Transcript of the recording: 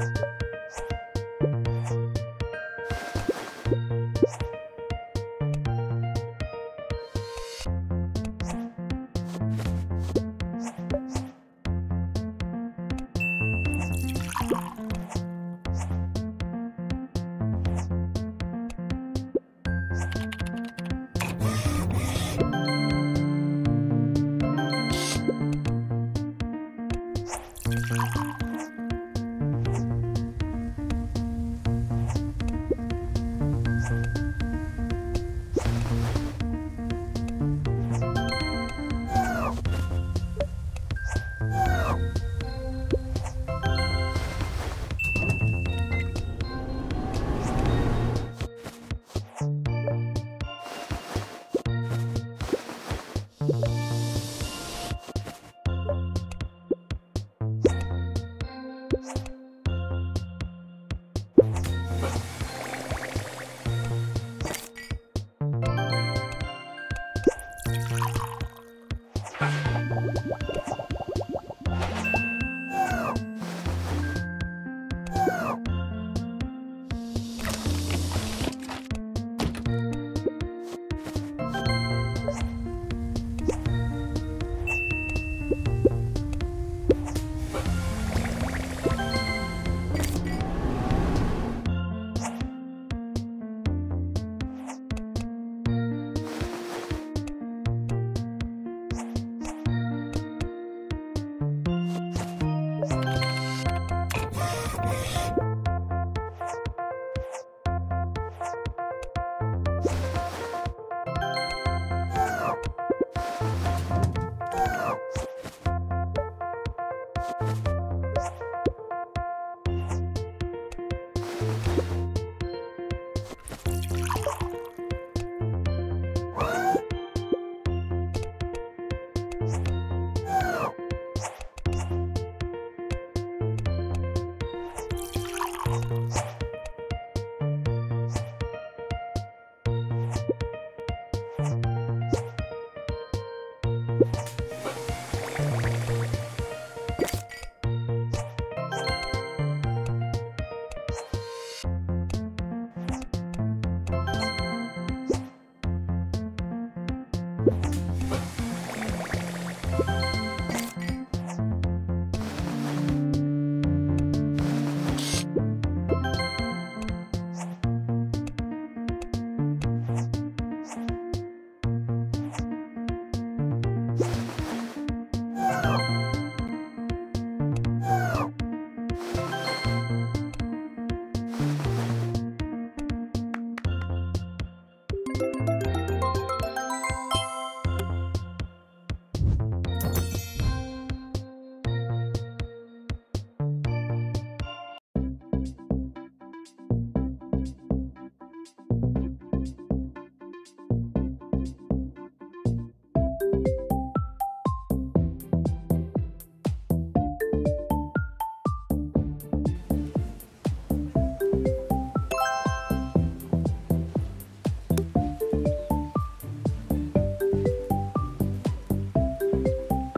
podcast. Bye.